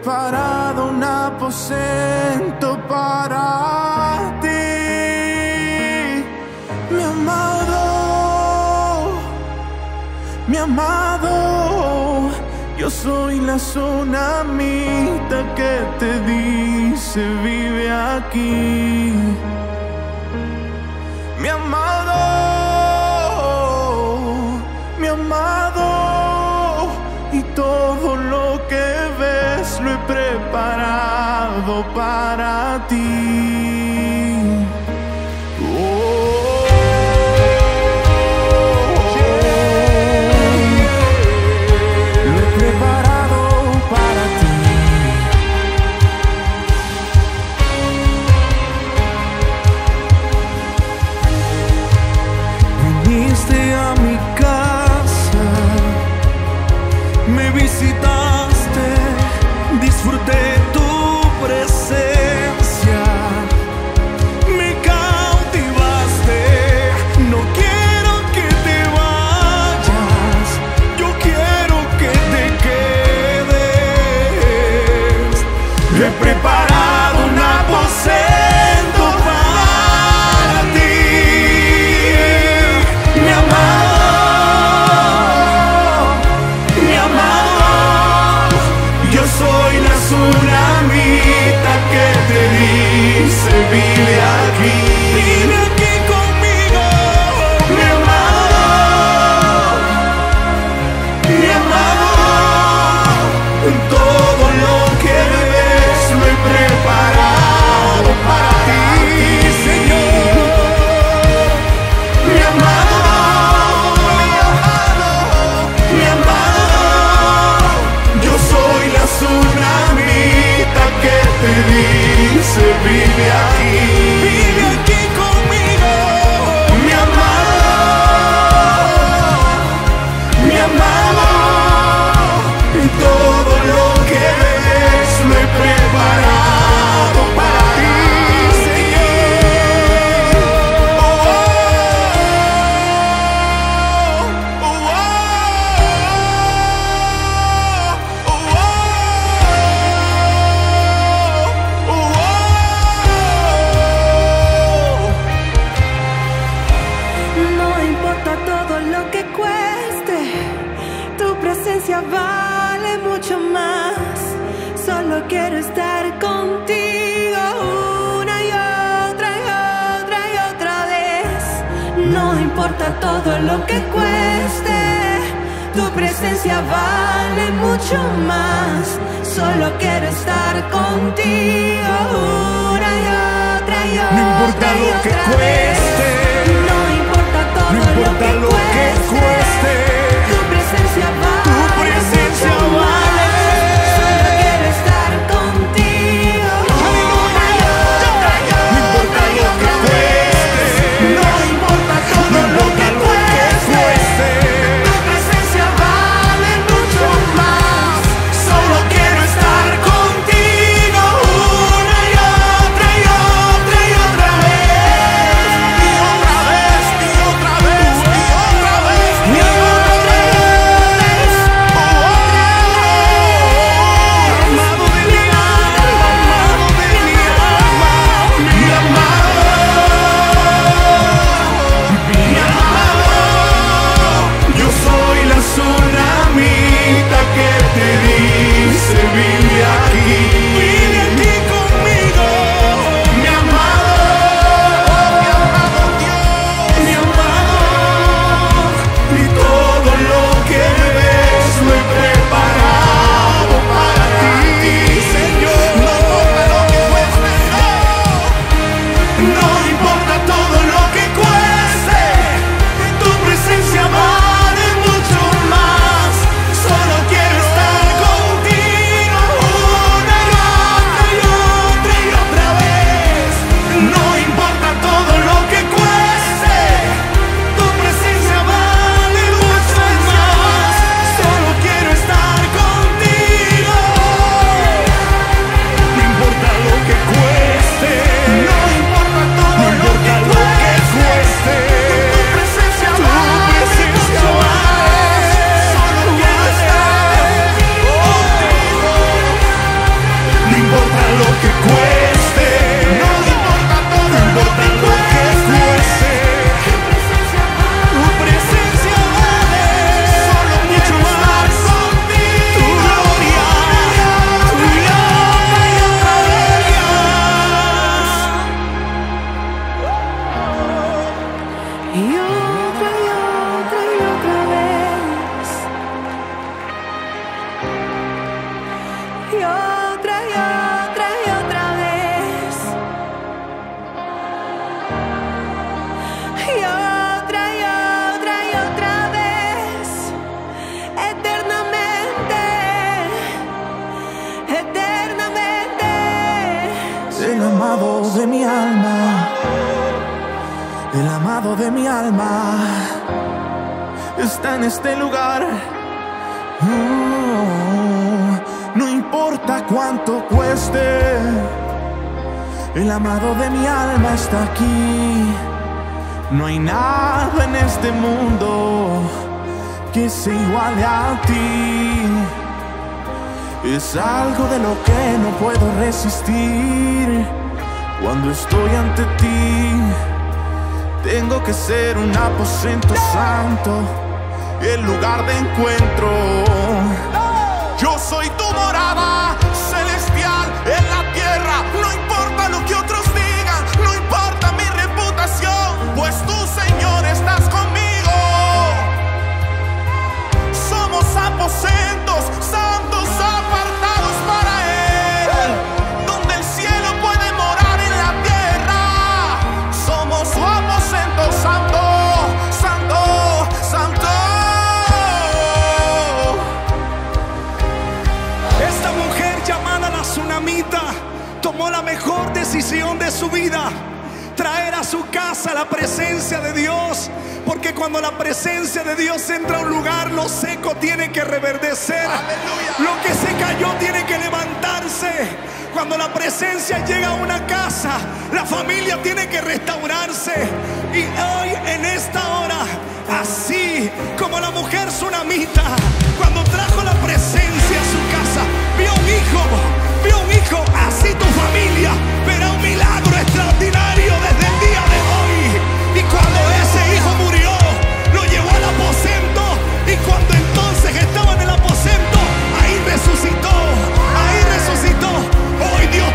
preparado un aposento para ti, mi amado, mi amado. Yo soy la tsunamita que te dice vive aquí. para ti. aqui. lo que cueste. Tu presencia vale mucho más. Solo quiero estar contigo. No importa lo que cueste. Decisión de su vida. Traer a su casa la presencia de Dios. Porque cuando la presencia de Dios entra a un lugar, lo seco tiene que reverdecer. Lo que se cayó tiene que levantarse. Cuando la presencia llega a una casa, la familia tiene que restaurarse. Y hoy, en esta hora, así como la mujer tsunamita, cuando trajo la presencia a su casa, vio un hijo, vio un hijo, así tu familia extraordinario desde el día de hoy. Y cuando ese hijo murió, lo llevó al aposento. Y cuando entonces estaba en el aposento, ahí resucitó, ahí resucitó. Hoy Dios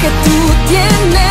que tú tienes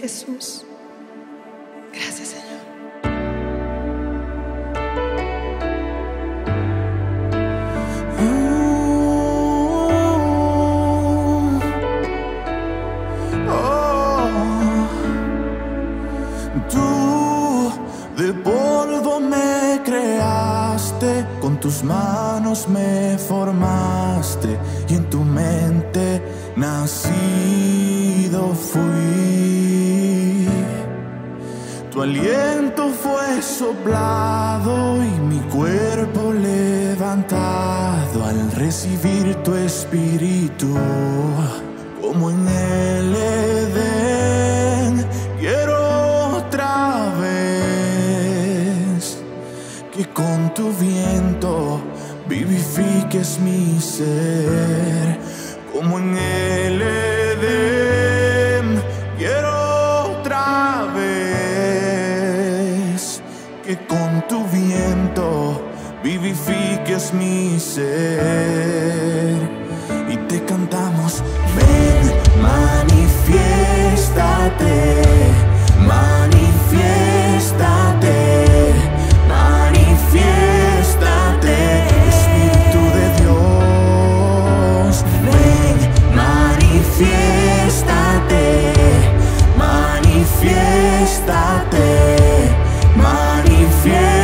Jesús. que con tu viento vivifiques mi ser como en el Edén. Quiero otra vez que con tu viento vivifiques mi ser y te cantamos, ven, manifiéstate, manifiéstate. manifiéstate, manifiéstate, manifiéstate.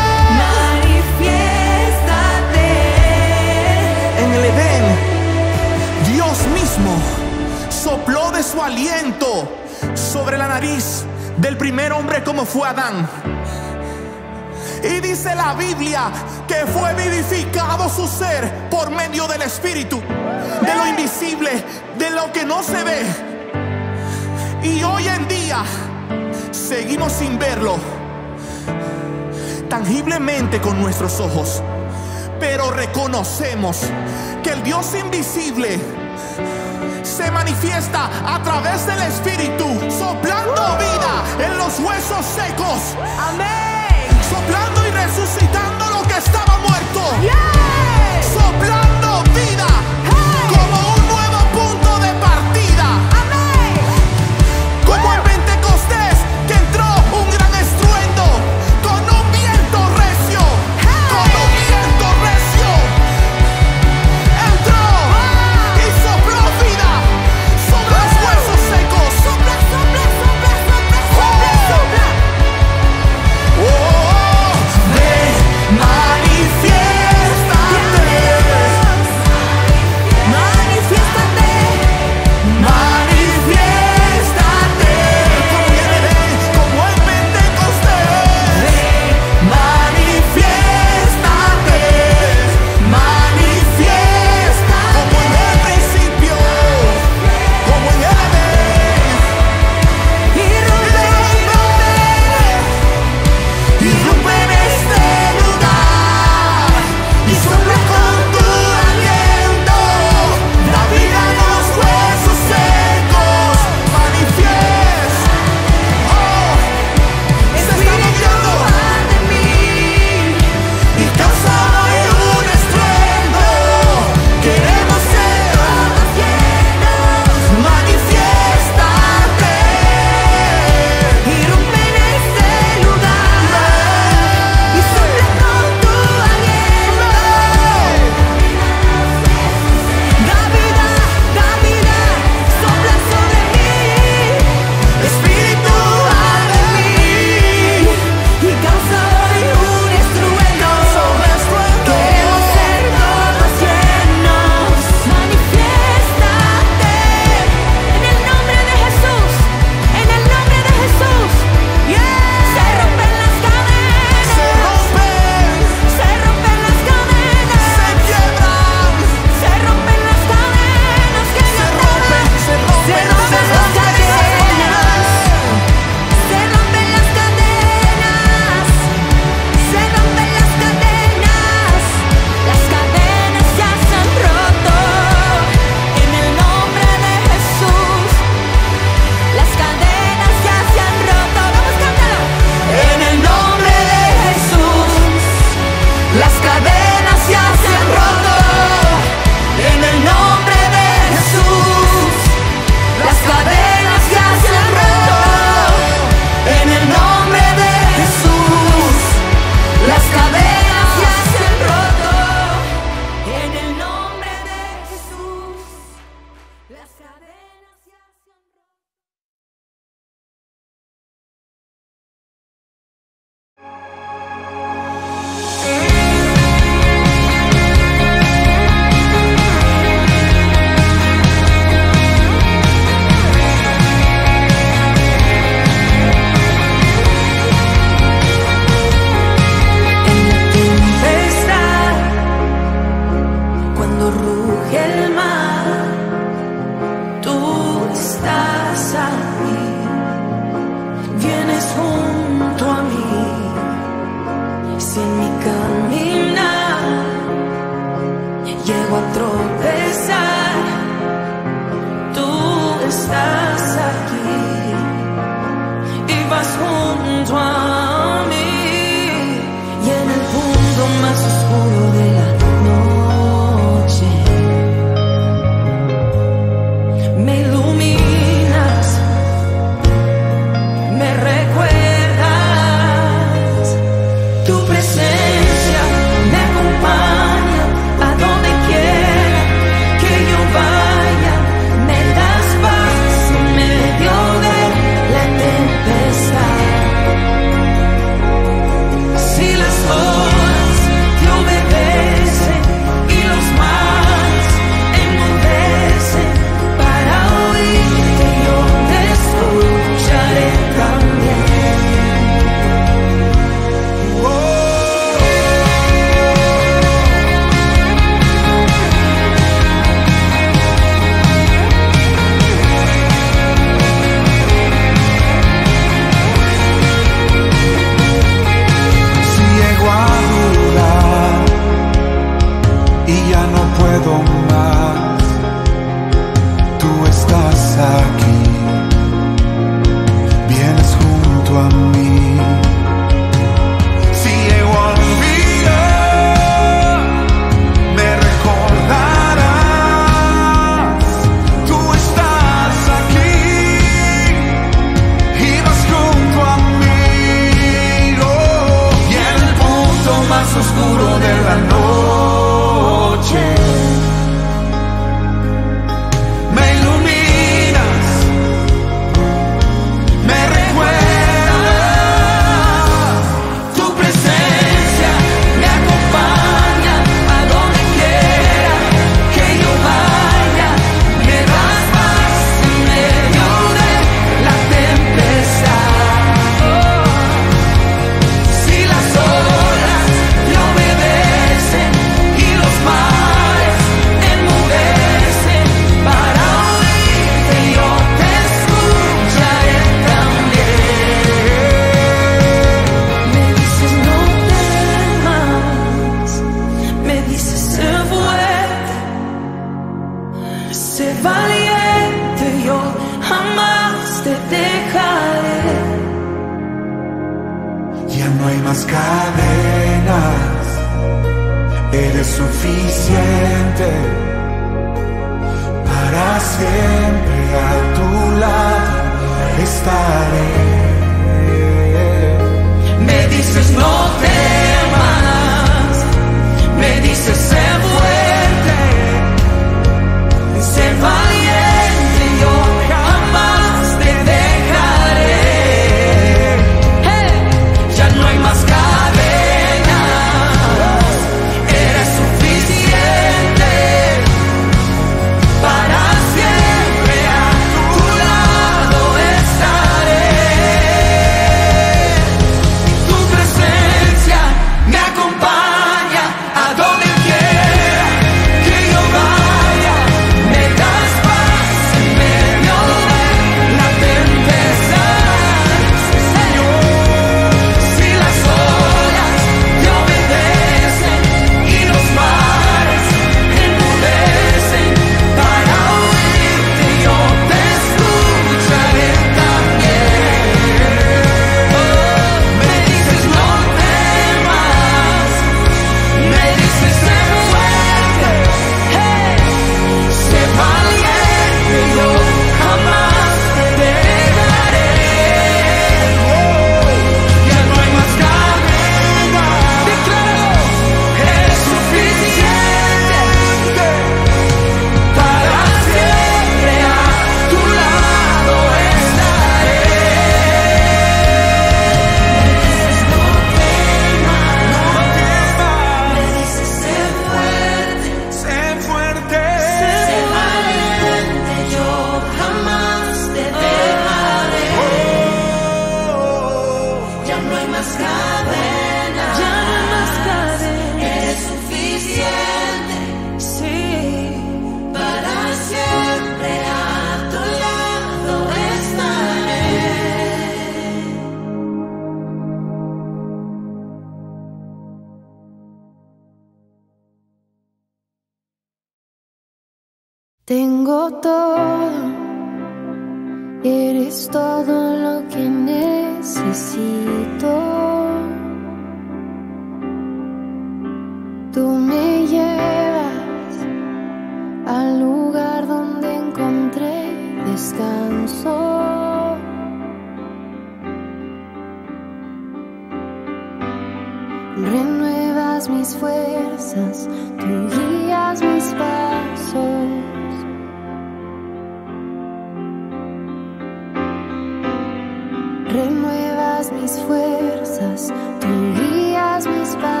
Mis fuerzas, tú guías mis pasos.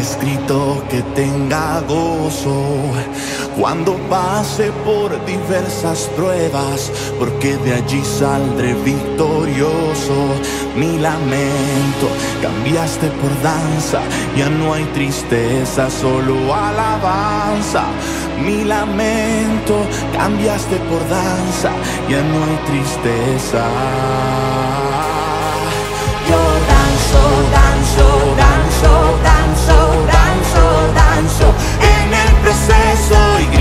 escrito que tenga gozo cuando pase por diversas pruebas, porque de allí saldré victorioso. Mi lamento cambiaste por danza, ya no hay tristeza, solo alabanza. Mi lamento cambiaste por danza, ya no hay tristeza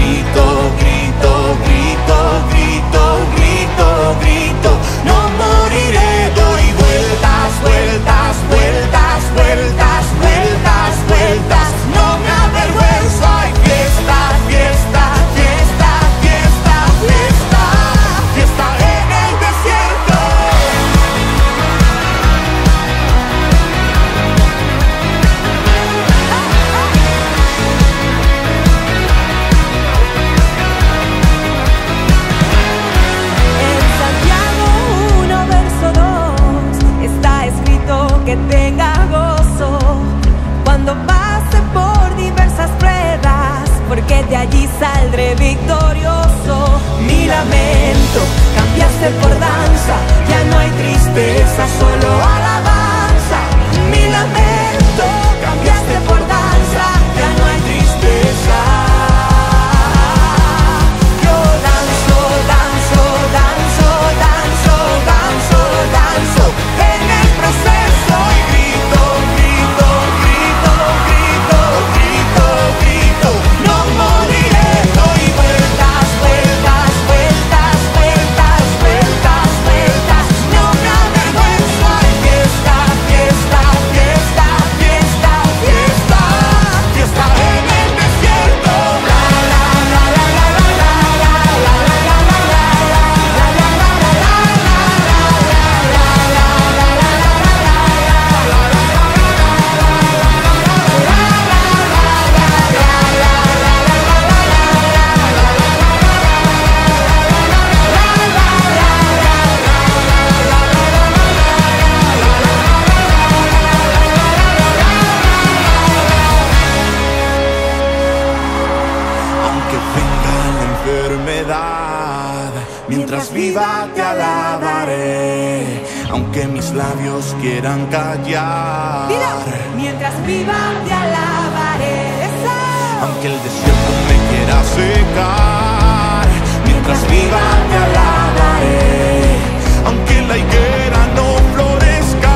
grito, grito, grito, grito, grito, grito, no moriré, doy vueltas, vueltas, vueltas, vueltas, vueltas, vueltas. siempre victorioso. Mi lamento, cambiaste por danza, ya no hay tristeza, solo alabanza. Mi lamento. quieran callar. Mientras viva te alabaré. Aunque el desierto me quiera secar, mientras, viva te alabaré. Aunque la higuera no florezca,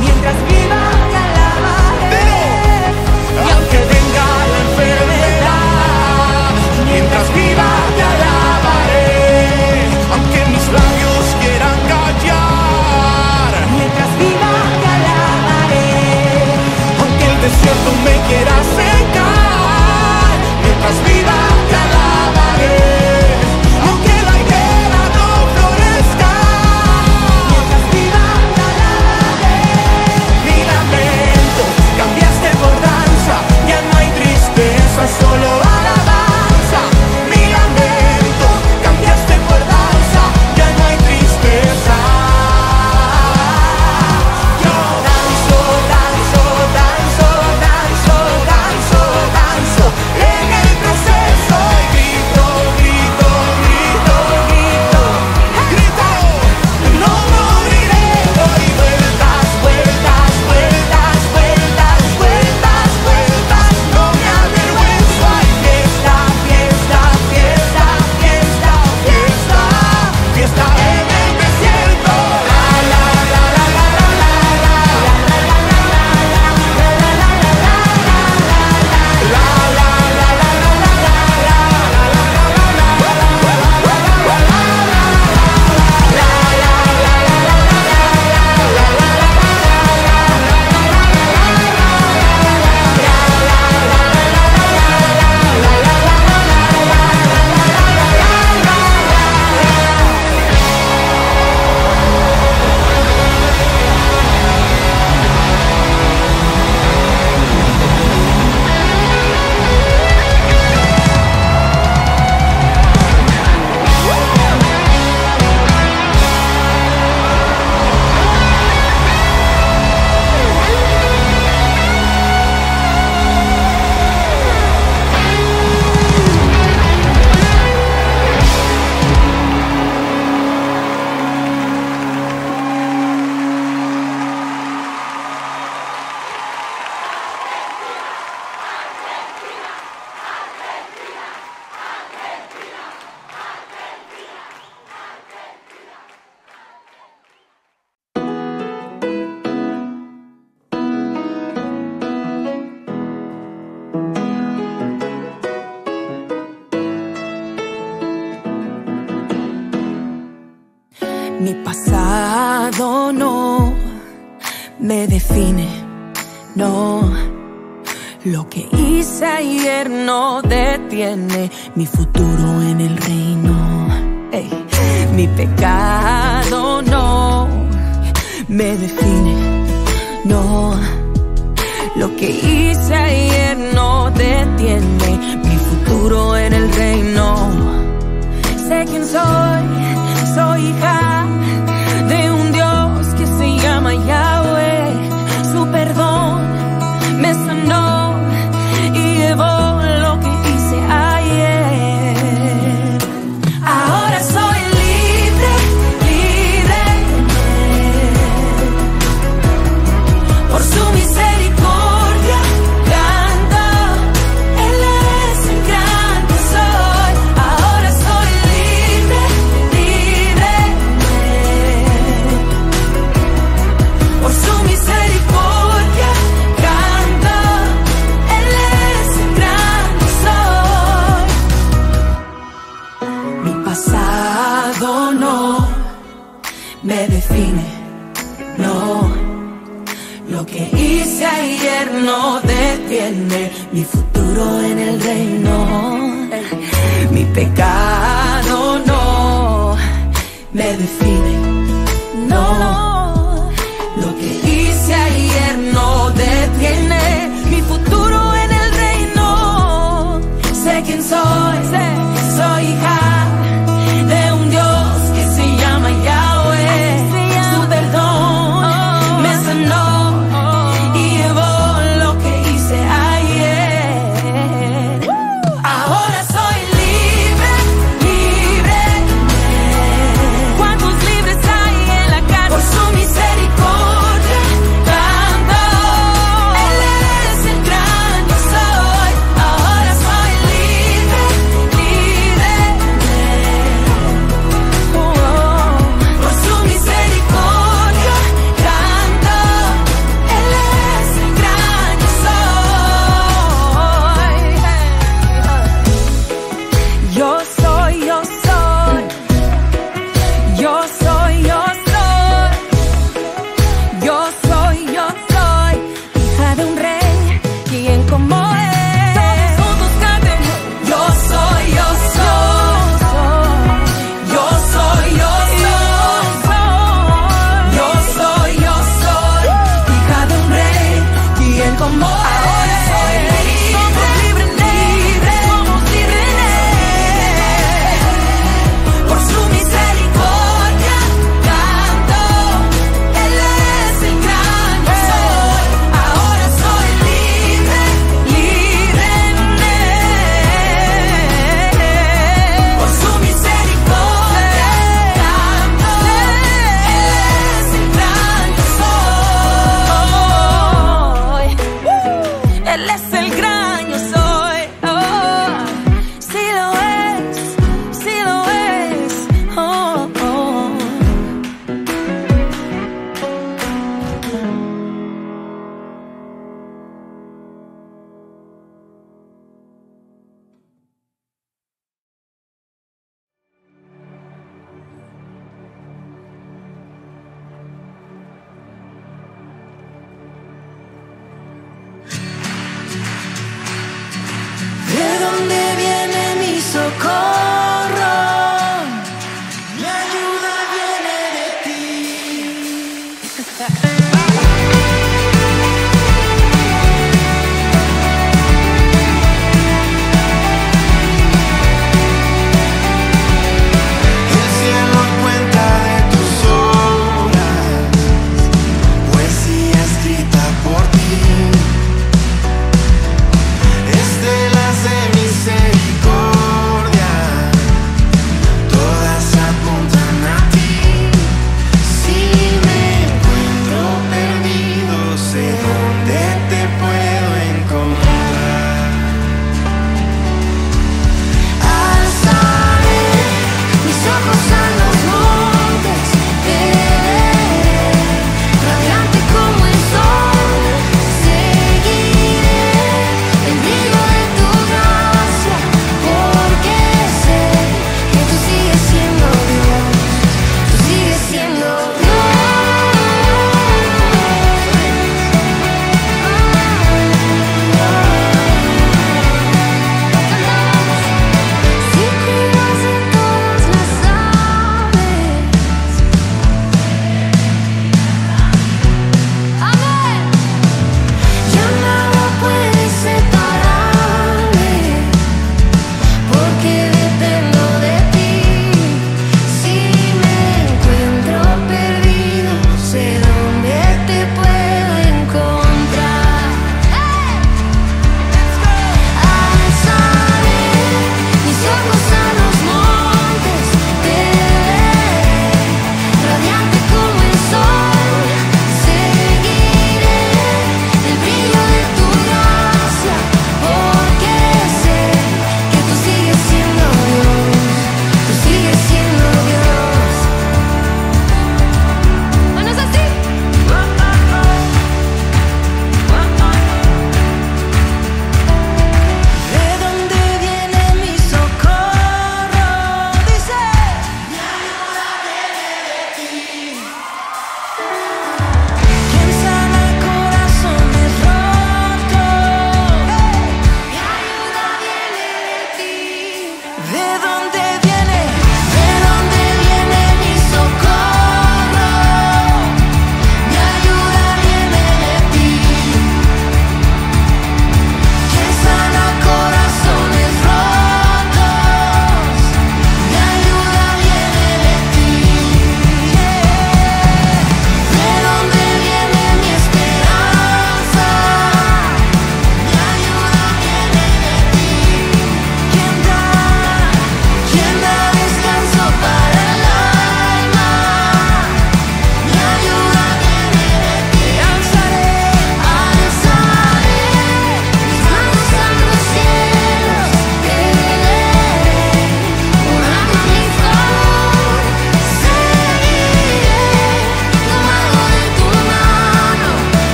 mientras viva te alabaré. Pero, y aunque venga la enfermedad, mientras viva viene, mi futuro en el reino, mi pecado no me define, no.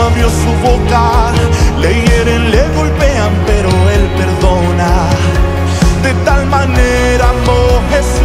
abrió su boca. Le hieren, le golpean, pero Él perdona. De tal manera amó Jesús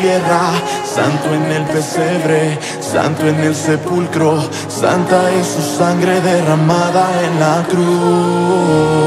tierra, santo en el pesebre, santo en el sepulcro, santa es su sangre derramada en la cruz.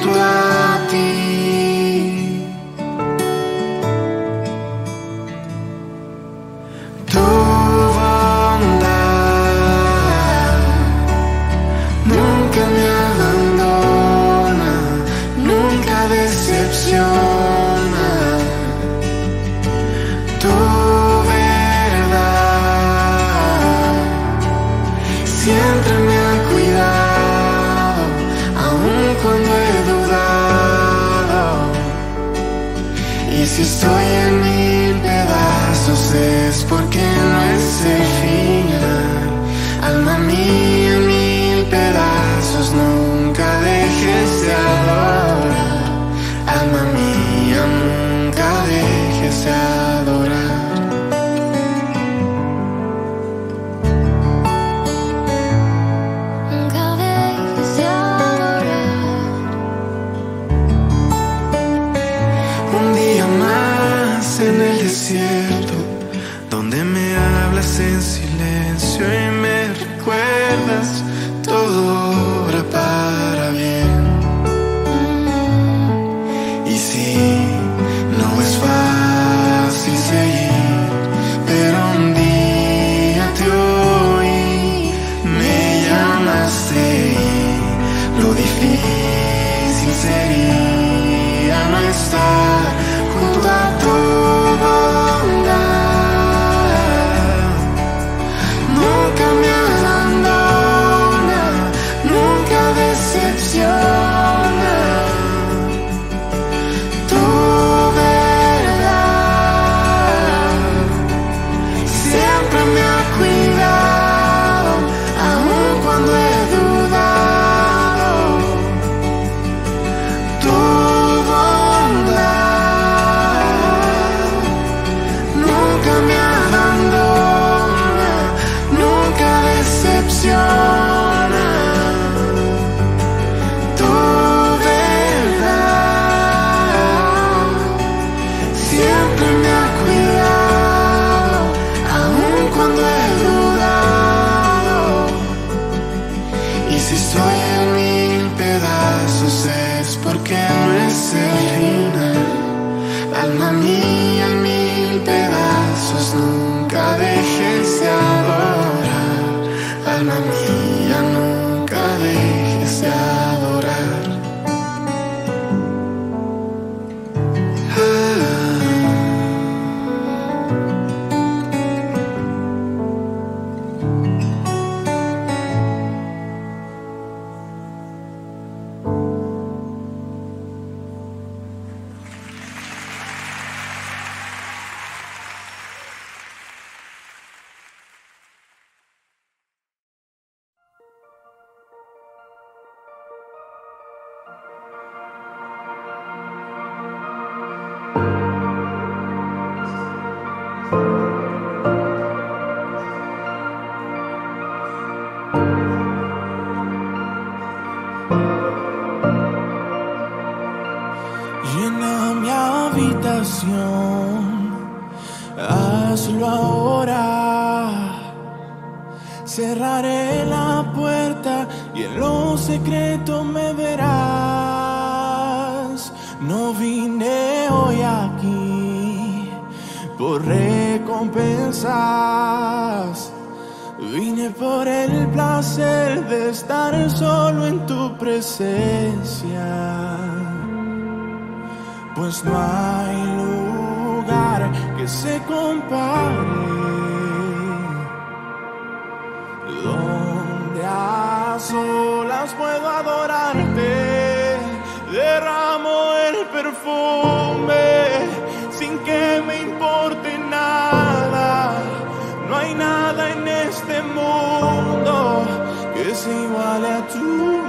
toi por el placer de estar solo en tu presencia. Pues no hay lugar que se compare. Donde a solas puedo adorarte derramo el perfume sin que me mundo que se iguale a tu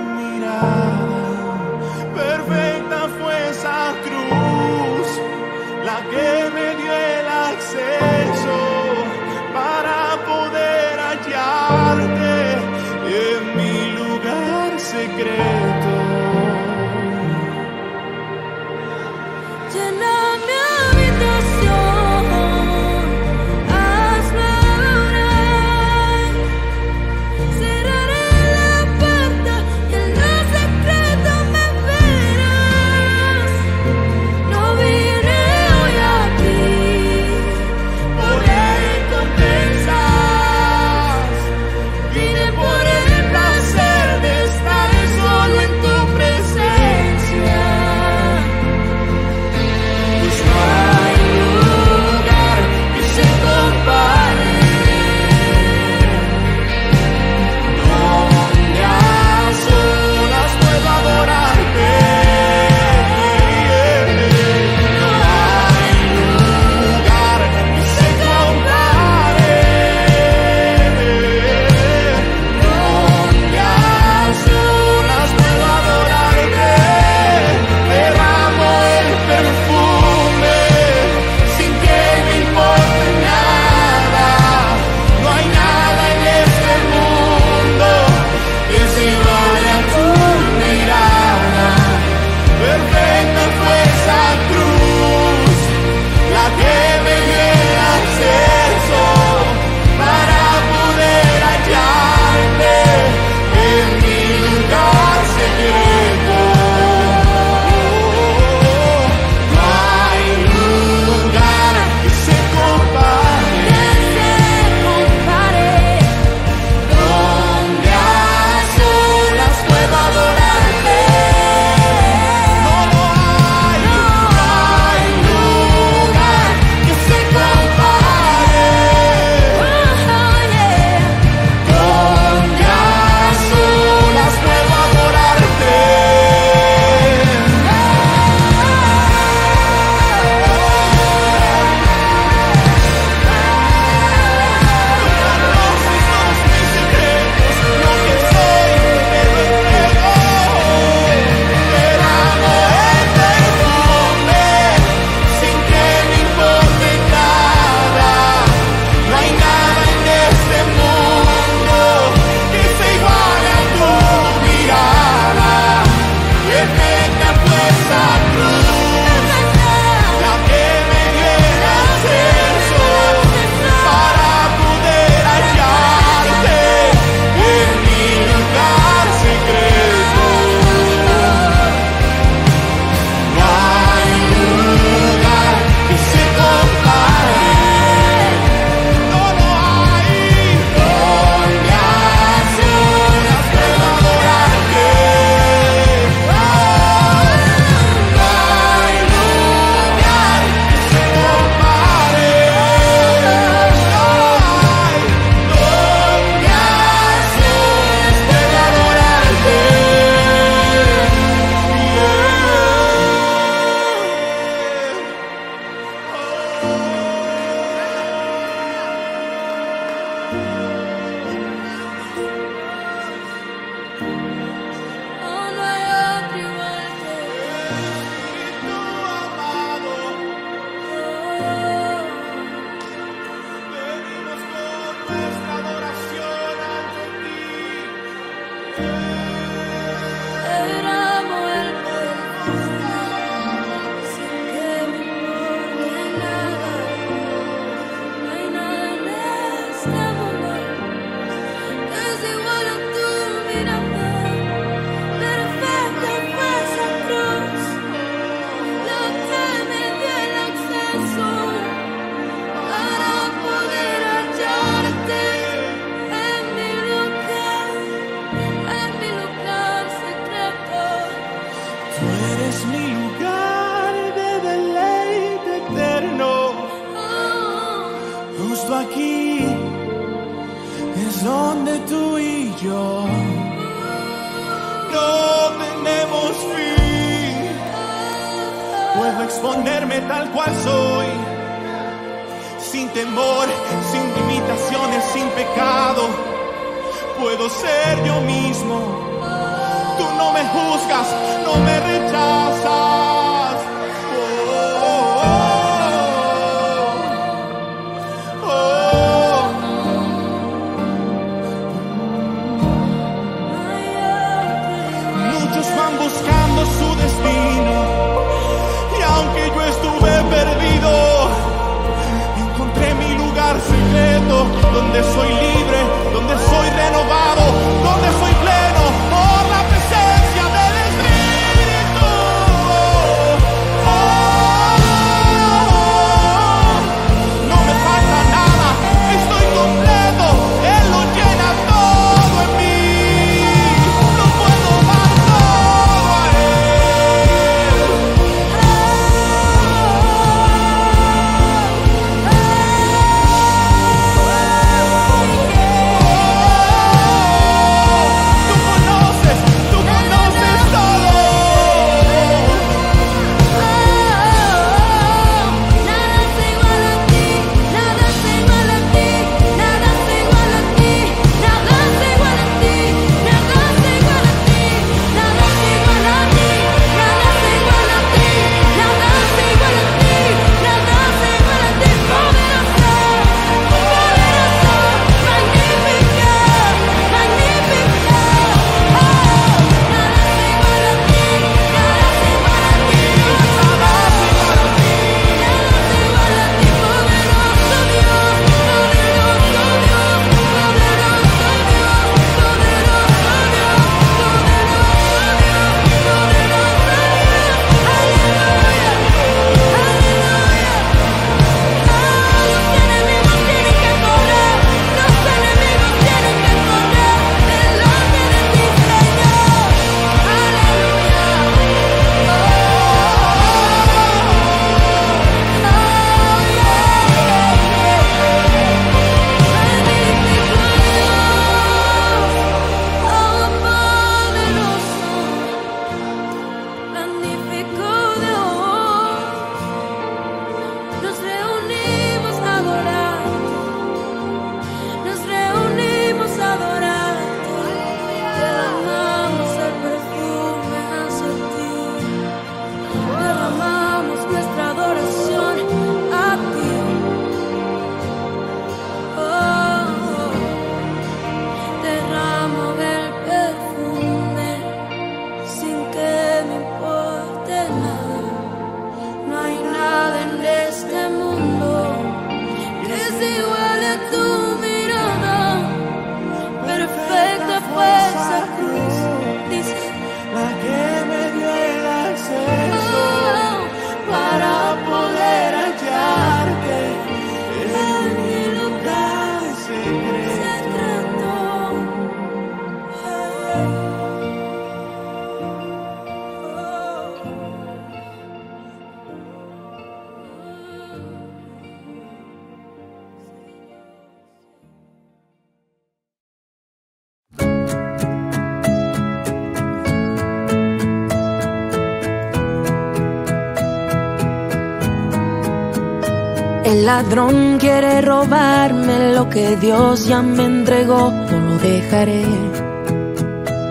El ladrón quiere robarme lo que Dios ya me entregó, no lo dejaré,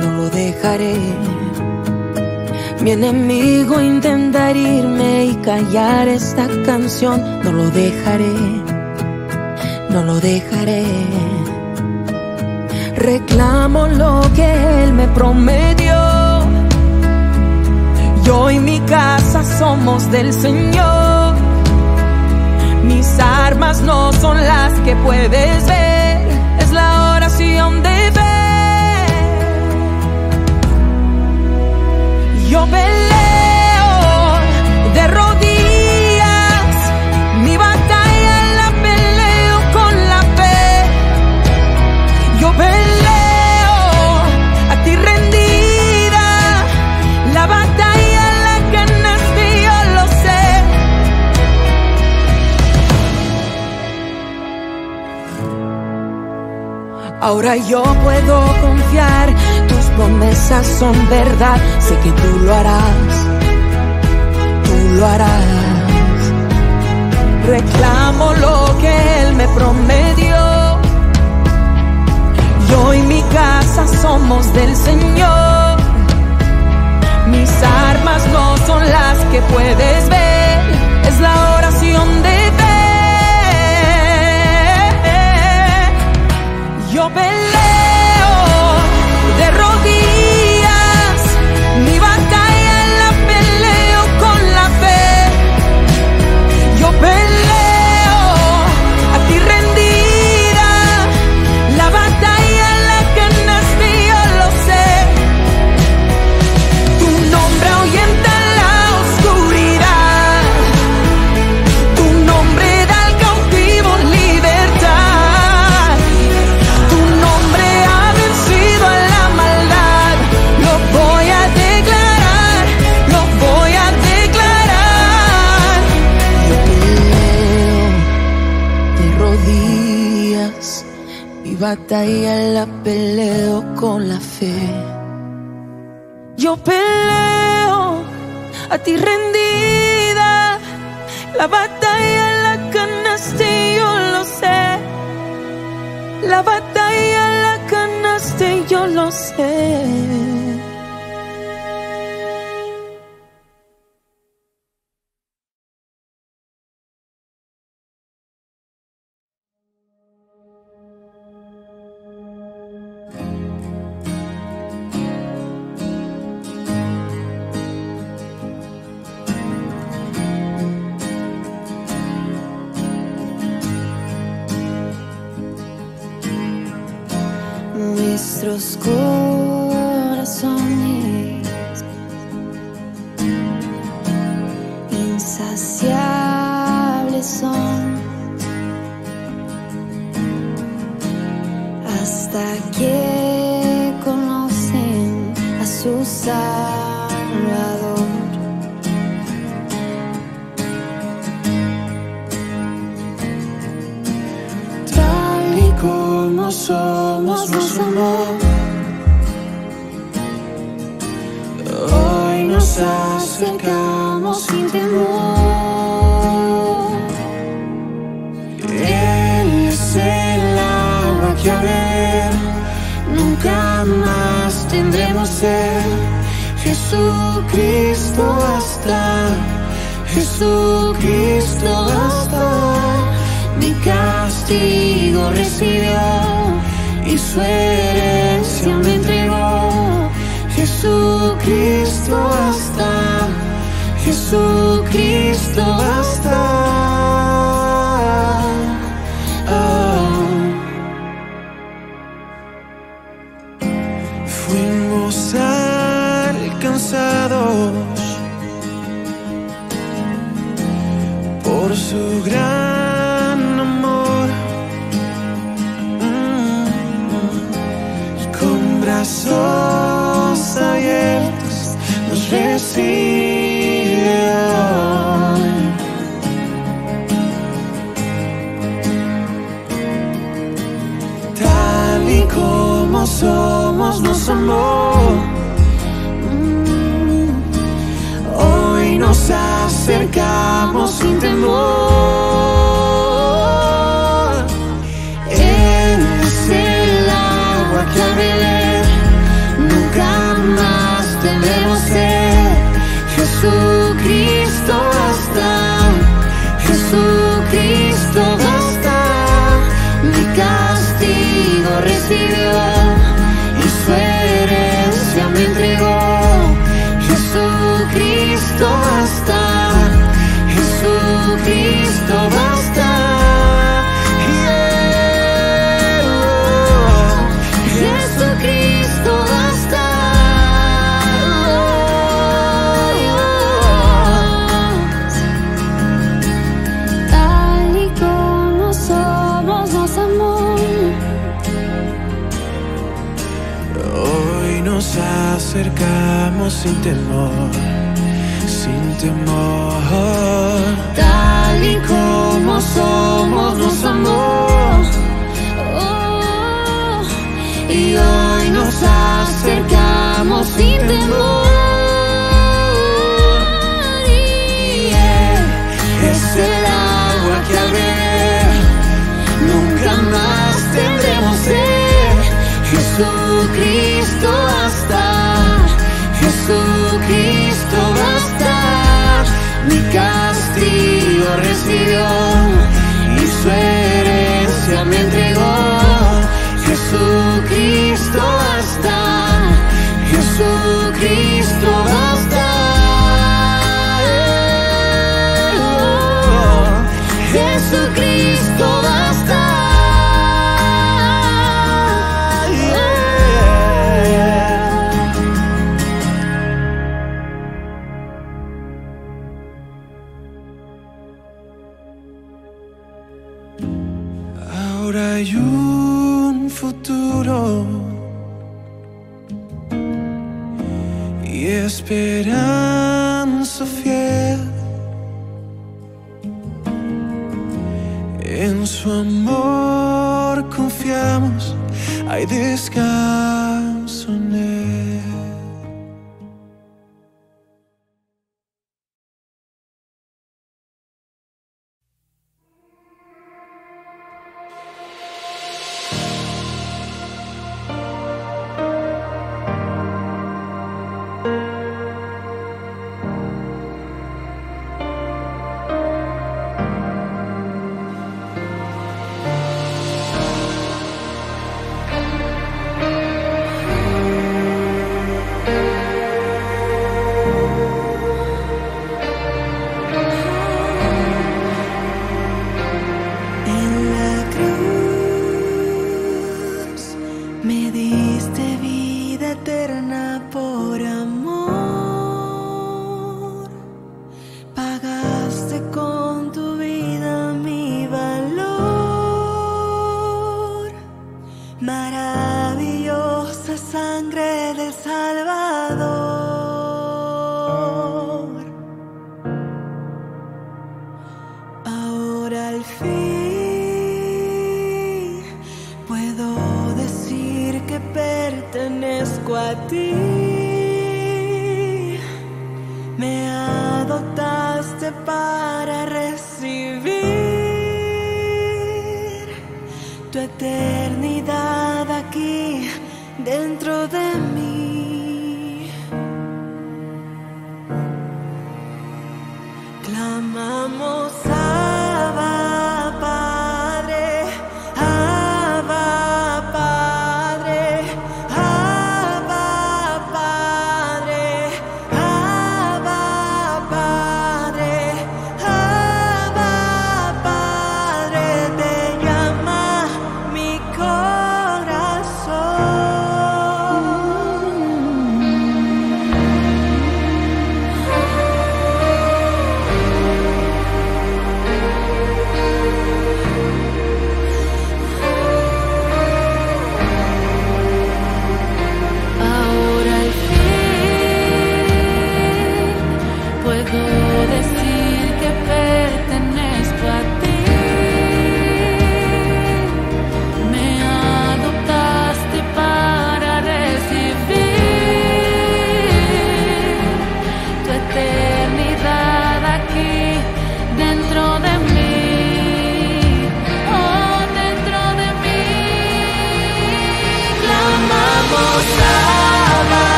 no lo dejaré. Mi enemigo intenta herirme y callar esta canción, no lo dejaré, no lo dejaré. Reclamo lo que él me prometió. Yo y mi casa somos del Señor. Mis armas no son las que puedes ver, es la oración de fe. Yo Ahora yo puedo confiar, tus promesas son verdad, sé que tú lo harás, tú lo harás. Reclamo lo que Él me prometió, yo y mi casa somos del Señor, mis armas no son las que puedes ver, es la oración de your belly. batalla la peleo con la fe. Yo peleo a ti rendida, la batalla la ganaste, yo lo sé. La batalla la ganaste, yo lo sé.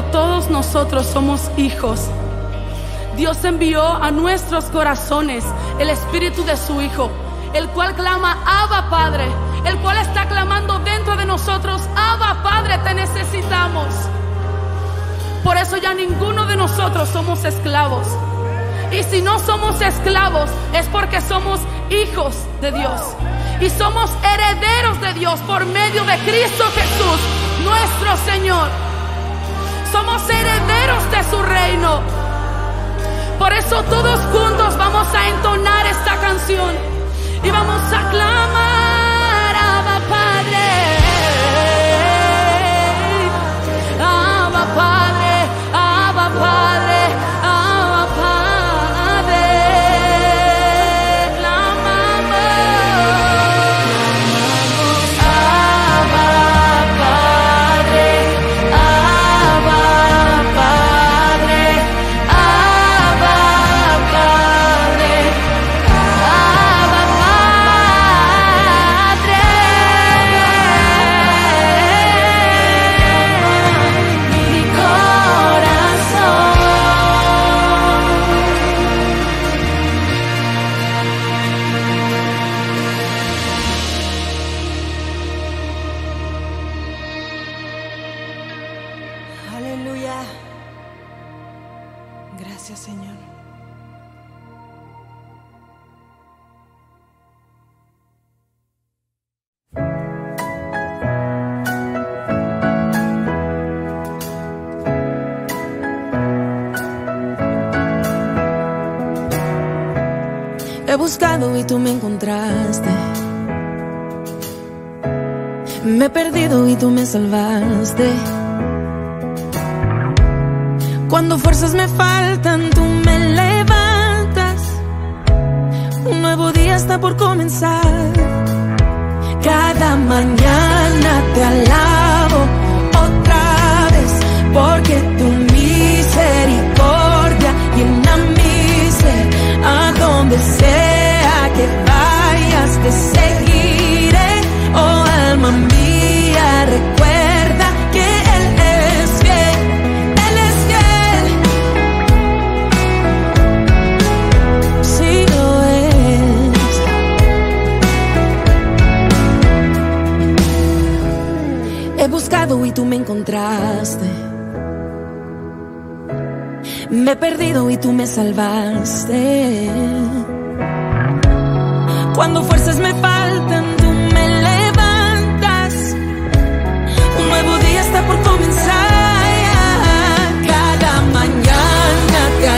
Todos nosotros somos hijos, Dios envió a nuestros corazones el espíritu de su Hijo, el cual clama, Abba Padre, el cual está clamando dentro de nosotros, Abba Padre, te necesitamos. Por eso ya ninguno de nosotros somos esclavos. Y si no somos esclavos es porque somos hijos de Dios. Y somos herederos de Dios por medio de Cristo Jesús, nuestro Señor. Somos herederos de su reino. Por eso todos juntos vamos a entonar esta canción y vamos a clamar Abba Padre. Abba Padre, Abba Padre, tú me salvaste. Cuando fuerzas me faltan, tú me levantas. Un nuevo día está por comenzar. Perdido y tú me salvaste. Cuando fuerzas me faltan, tú me levantas. Un nuevo día está por comenzar. Cada mañana te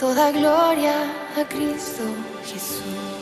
toda gloria a Cristo Jesús.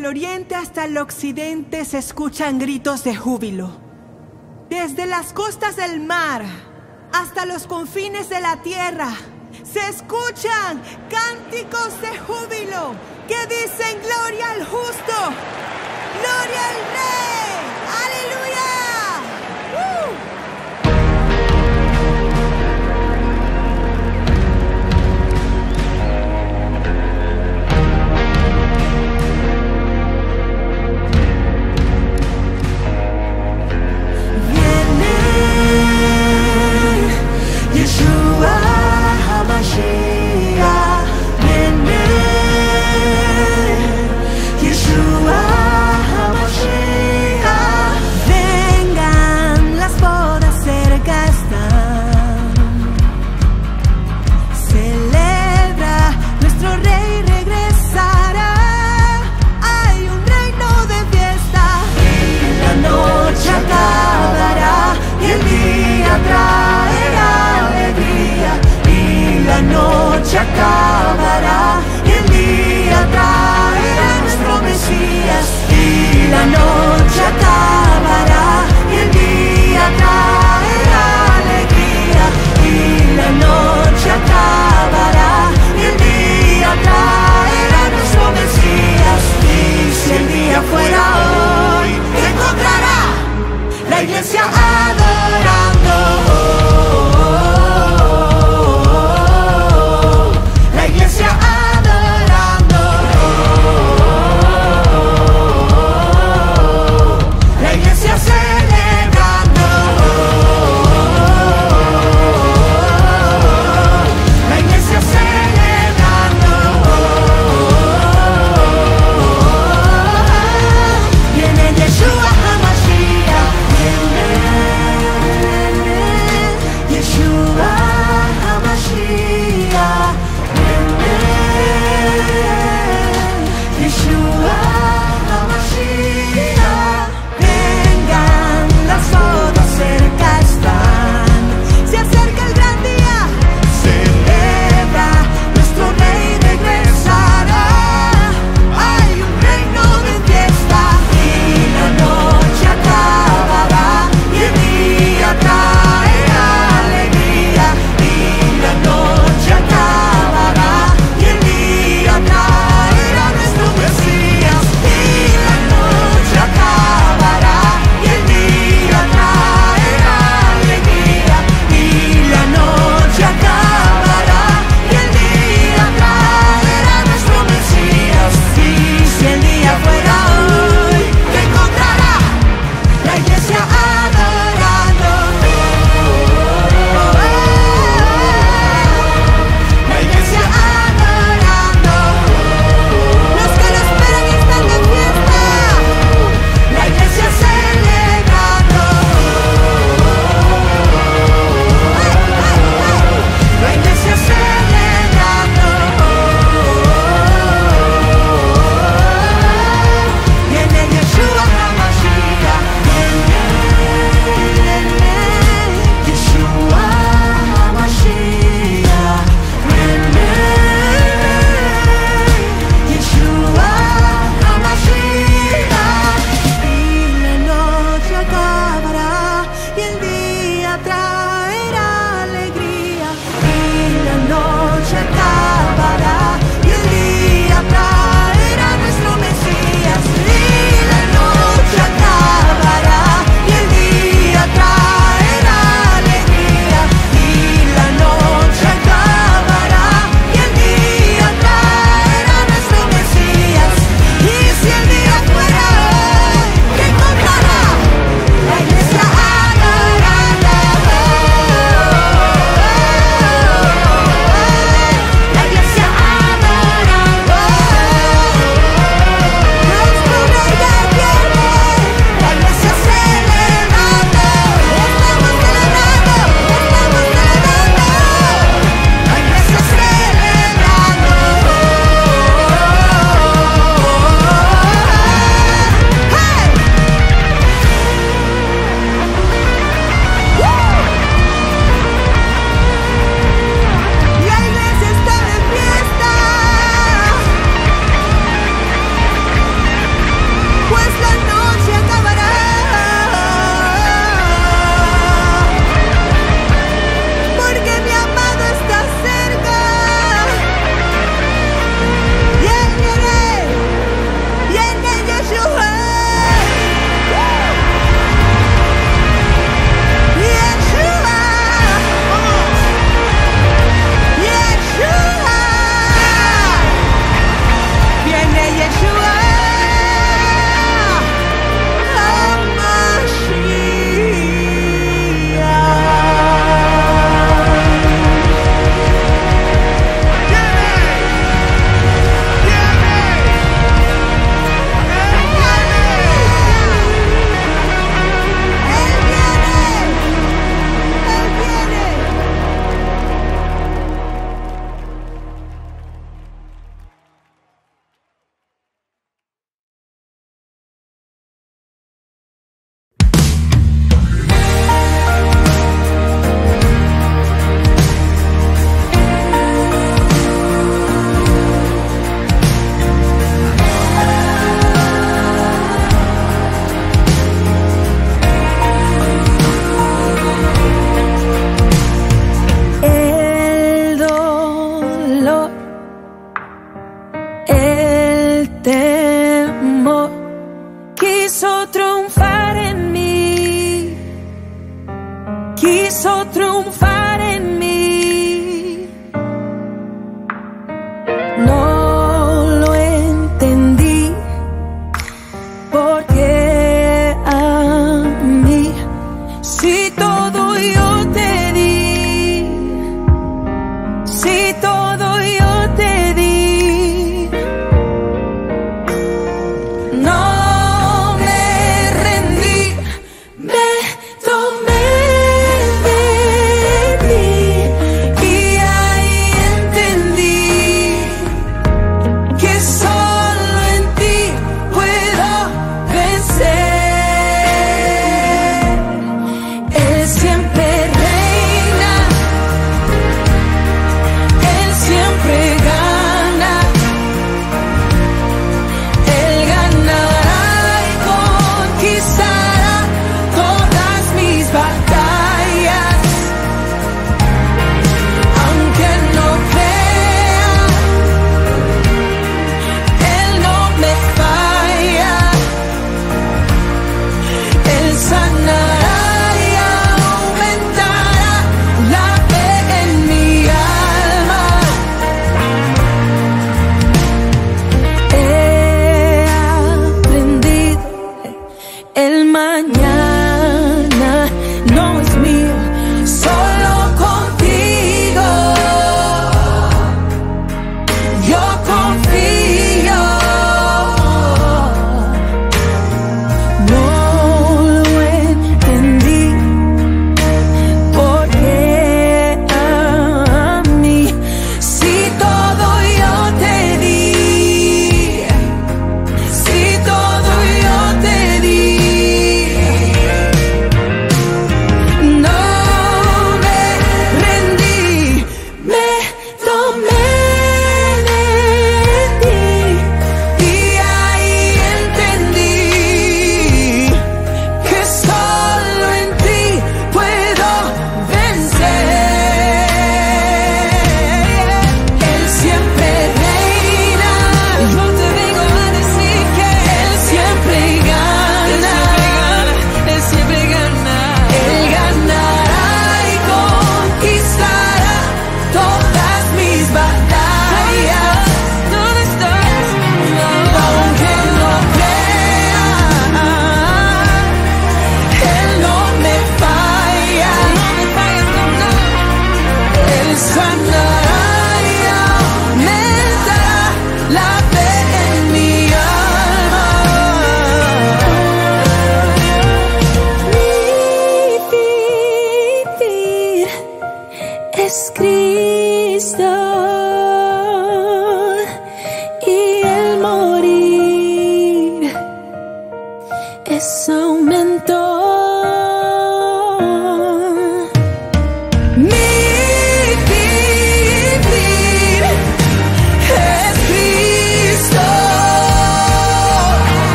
El oriente hasta el occidente se escuchan gritos de júbilo. Desde las costas del mar hasta los confines de la tierra se escuchan cánticos de júbilo que dicen gloria al justo, gloria al rey,